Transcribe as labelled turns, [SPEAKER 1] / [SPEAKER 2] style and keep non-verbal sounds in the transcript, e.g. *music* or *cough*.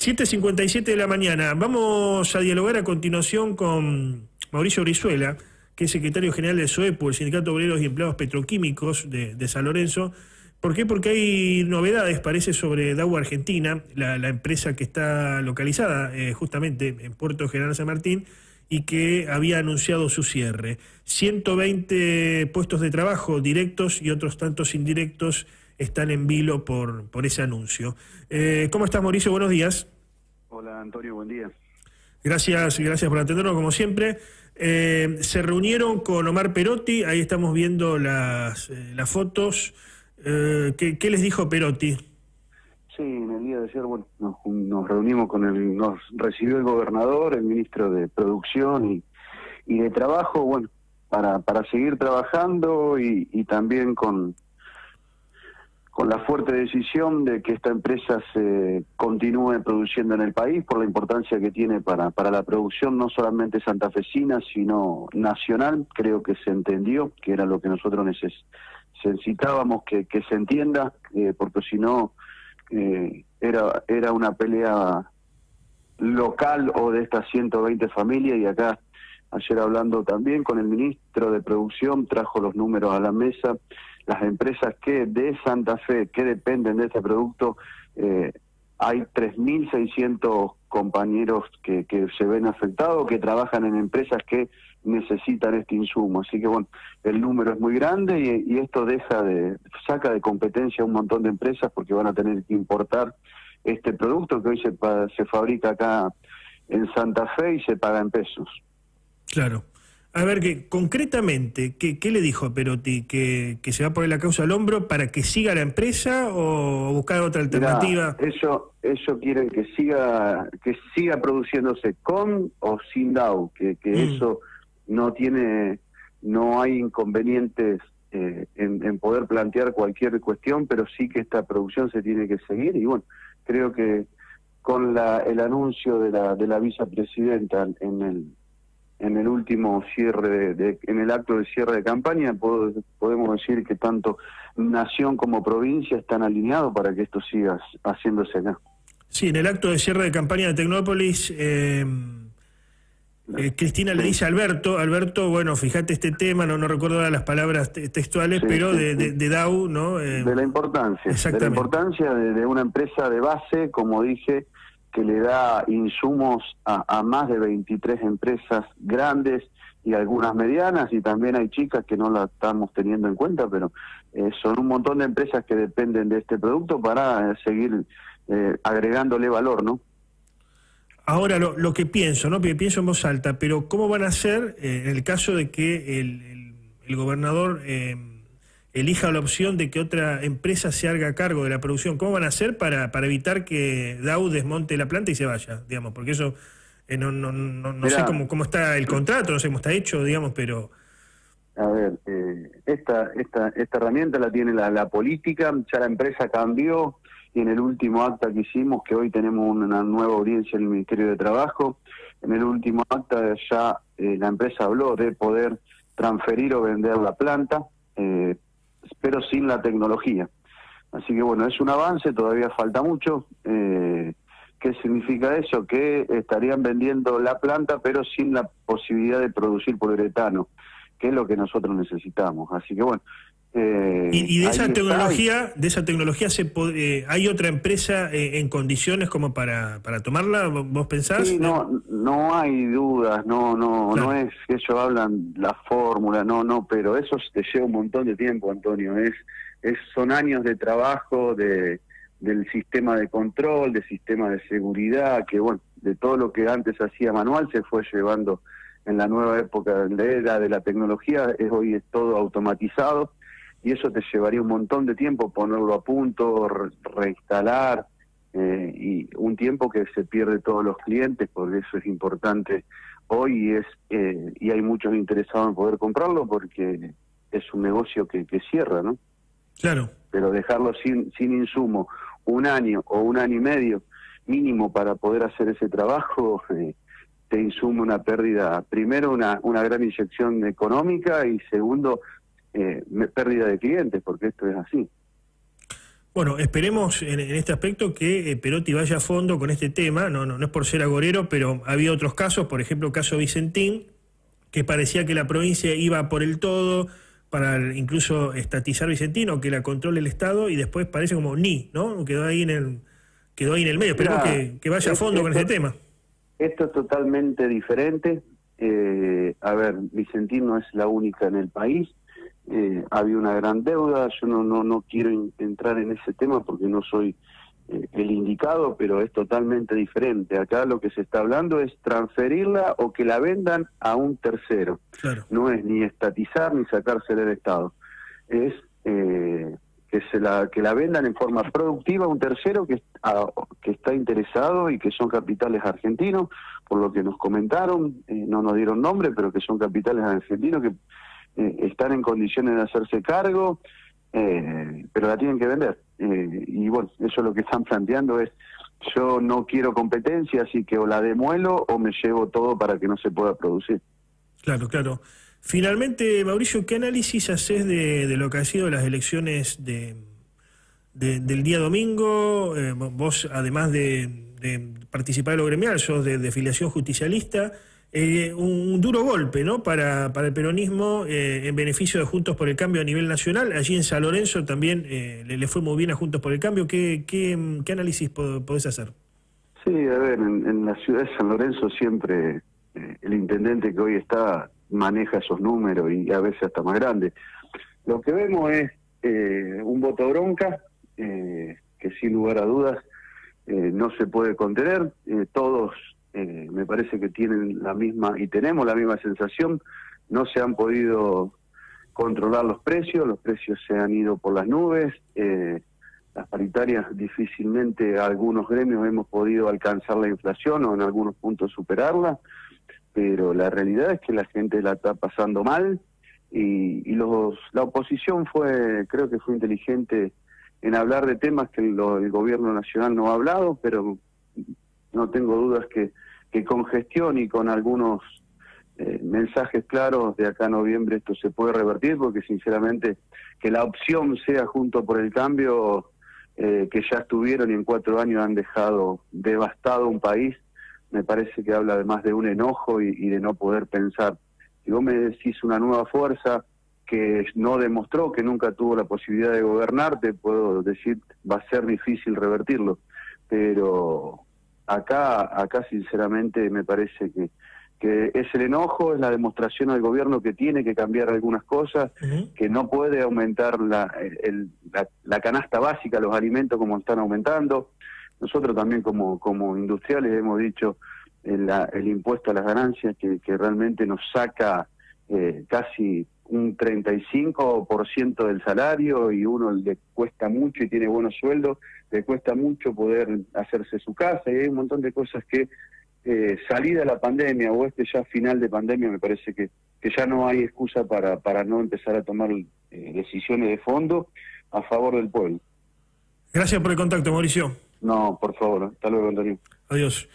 [SPEAKER 1] 7.57 de la mañana. Vamos a dialogar a continuación con Mauricio Brizuela, que es secretario general del SOEPO, el Sindicato Obreros y Empleados Petroquímicos de, San Lorenzo. ¿Por qué? Porque hay novedades, parece, sobre DAU Argentina, la, empresa que está localizada eh, justamente en Puerto General San Martín y que había anunciado su cierre. 120 puestos de trabajo directos y otros tantos indirectos están en vilo por, por ese anuncio. Eh, ¿Cómo estás, Mauricio? Buenos días.
[SPEAKER 2] Hola, Antonio, buen día.
[SPEAKER 1] Gracias, gracias por atendernos, como siempre. Eh, se reunieron con Omar Perotti, ahí estamos viendo las, eh, las fotos. ¿qué, les dijo Perotti?
[SPEAKER 2] Sí, en el día de ayer bueno, nos, reunimos con el, nos recibió el gobernador, el ministro de Producción y, y de Trabajo, bueno, para, para seguir trabajando y, y también con, con la fuerte decisión de que esta empresa se continúe produciendo en el país por la importancia que tiene para, para la producción no solamente santafesina, sino nacional. Creo que se entendió que era lo que nosotros necesitábamos que, se entienda, eh, porque si no eh, era, era una pelea local o de estas 120 familias y acá ayer hablando también con el ministro de Producción trajo los números a la mesa las empresas que de Santa Fe, que dependen de este producto, eh, hay 3.600 compañeros que, se ven afectados, que trabajan en empresas que necesitan este insumo. Así que bueno, el número es muy grande y, esto deja de, saca de competencia a un montón de empresas porque van a tener que importar este producto que hoy se, se fabrica acá en Santa Fe y se paga en pesos.
[SPEAKER 1] Claro. A ver, que concretamente, ¿qué, le dijo a Perotti? ¿Que, se va a poner la causa al hombro para que siga la empresa o buscar otra alternativa?
[SPEAKER 2] eso, eso quiere que siga, que siga produciéndose con o sin DAO, que, que mm. eso no tiene, no hay inconvenientes eh, en, en, poder plantear cualquier cuestión, pero sí que esta producción se tiene que seguir y bueno, creo que con la, el anuncio de la, de la vicepresidenta en el en el último cierre, de, en el acto de cierre de campaña, podemos decir que tanto nación como provincia están alineados para que esto siga haciéndose acá.
[SPEAKER 1] Sí, en el acto de cierre de campaña de Tecnópolis, eh, eh, Cristina le dice a Alberto, Alberto, bueno, fíjate este tema, no, no recuerdo las palabras textuales, pero de, de, DAU, ¿no?
[SPEAKER 2] Eh, de la importancia, de la importancia de una empresa de base, como dije, que le da insumos a, más de 23 empresas grandes y algunas medianas y también hay chicas que no la estamos teniendo en cuenta, pero eh, son un montón de empresas que dependen de este producto para eh, seguir eh, agregándole valor, ¿no?
[SPEAKER 1] Ahora, lo, que pienso, ¿no? pienso en voz alta, pero ¿cómo van a hacer en el caso de que el, el, el gobernador elija la opción de que otra empresa se haga cargo de la producción. ¿Cómo van a hacer para, para evitar que Dow desmonte la planta y se vaya? digamos Porque eso eh, no, no, no, sé cómo, cómo está el contrato, no sé cómo está hecho, digamos, pero...
[SPEAKER 2] A ver, eh, esta, esta, esta herramienta la tiene la, la política, ya la empresa cambió y en el último acta que hicimos, que hoy tenemos una nueva audiencia en el Ministerio de Trabajo, en el último acta ya eh, la empresa habló de poder transferir o vender la planta, eh, pero sin la tecnología. Así que bueno, es un avance, todavía falta mucho. Eh, ¿Qué significa eso? Que estarían vendiendo la planta, pero sin la posibilidad de producir poliuretano, que es lo que nosotros necesitamos. Así que bueno.
[SPEAKER 1] Eh, y, de esa tecnología, de esa tecnología se eh, hay otra empresa eh, en condiciones como para, para tomarla. ¿Vos pensás?
[SPEAKER 2] Sí, no, no hay dudas, no, no, no es que ellos hablan la fórmula, no, no, pero eso te lleva un montón de tiempo, Antonio. Es, es son años de trabajo de del sistema de control, del sistema de seguridad, que bueno, de todo lo que antes hacía manual se fue llevando en la nueva época de la era de la tecnología, es hoy es todo automatizado y eso te llevaría un montón de tiempo ponerlo a punto, reinstalar eh, y un tiempo que se pierde todos los clientes porque eso es importante hoy y es eh, y hay muchos interesados en poder comprarlo porque es un negocio que, que cierra, ¿no?
[SPEAKER 1] Claro.
[SPEAKER 2] Pero dejarlo sin sin insumo un año o un año y medio mínimo para poder hacer ese trabajo *laughs* eh, te insume una pérdida, primero una, una gran inyección económica y segundo eh, pérdida de clientes, porque esto es así.
[SPEAKER 1] Bueno, esperemos en, este aspecto que eh, Perotti vaya a fondo con este tema, no, no, no es por ser agorero, pero había otros casos, por ejemplo, el caso Vicentín, que parecía que la provincia iba por el todo para incluso estatizar Vicentín o que la controle el Estado y después parece como ni, ¿no? Quedó ahí en el, quedó ahí en el medio. Esperemos que, vaya a fondo con ese tema.
[SPEAKER 2] Esto es totalmente diferente. Eh, a ver, Vicentín no es la única en el país eh, había una gran deuda, yo no, no, no quiero entrar en ese tema porque no soy eh, el indicado, pero es totalmente diferente. Acá lo que se está hablando es transferirla o que la vendan a un tercero. No es ni estatizar ni sacarse del Estado. Es eh, que se la que la vendan en forma productiva a un tercero que, que está interesado y que son capitales argentinos, por lo que nos comentaron, eh, no nos dieron nombre, pero que son capitales argentinos que eh, están en condiciones de hacerse cargo, eh, pero la tienen que vender. Eh, y bueno, eso lo que están planteando es, yo no quiero competencia, así que o la demuelo o me llevo todo para que no se pueda producir.
[SPEAKER 1] Claro, claro. Finalmente, Mauricio, ¿qué análisis haces de, lo que han sido las elecciones de, del día domingo? vos, además de, participar en lo gremial, sos de, filiación justicialista. Eh, un duro golpe ¿no? para, para el peronismo eh, en beneficio de Juntos por el Cambio a nivel nacional. Allí en San Lorenzo también eh, le, fue muy bien a Juntos por el Cambio. ¿Qué, qué, análisis podés hacer?
[SPEAKER 2] Sí, a ver, en, la ciudad de San Lorenzo siempre el intendente que hoy está maneja esos números y a veces hasta más grandes. Lo que vemos es un voto bronca que sin lugar a dudas no se puede contener. todos eh, me parece que tienen la misma, y tenemos la misma sensación, no se han podido controlar los precios, los precios se han ido por las nubes, eh, las paritarias difícilmente algunos gremios hemos podido alcanzar la inflación o en algunos puntos superarla, pero la realidad es que la gente la está pasando mal y, los, la oposición fue, creo que fue inteligente en hablar de temas que el gobierno nacional no ha hablado, pero no tengo dudas que, que con gestión y con algunos eh, mensajes claros de acá a noviembre esto se puede revertir, porque sinceramente que la opción sea junto por el cambio eh, que ya estuvieron y en cuatro años han dejado devastado un país, me parece que habla además de un enojo y, de no poder pensar. Si vos me decís una nueva fuerza que no demostró, que nunca tuvo la posibilidad de gobernar, te puedo decir, va a ser difícil revertirlo. Pero acá, acá sinceramente me parece que, que es el enojo, es la demostración al gobierno que tiene que cambiar algunas cosas, que no puede aumentar la, la, canasta básica, los alimentos como están aumentando. Nosotros también como, como industriales hemos dicho el, el impuesto a las ganancias que, que realmente nos saca eh, casi un 35% del salario y uno le cuesta mucho y tiene buenos sueldos, le cuesta mucho poder hacerse su casa y hay un montón de cosas que eh, salida la pandemia o este ya final de pandemia me parece que, que ya no hay excusa para, para no empezar a tomar eh, decisiones de fondo a favor del pueblo.
[SPEAKER 1] Gracias por el contacto, Mauricio.
[SPEAKER 2] No, por favor. Hasta luego, Antonio.
[SPEAKER 1] Adiós.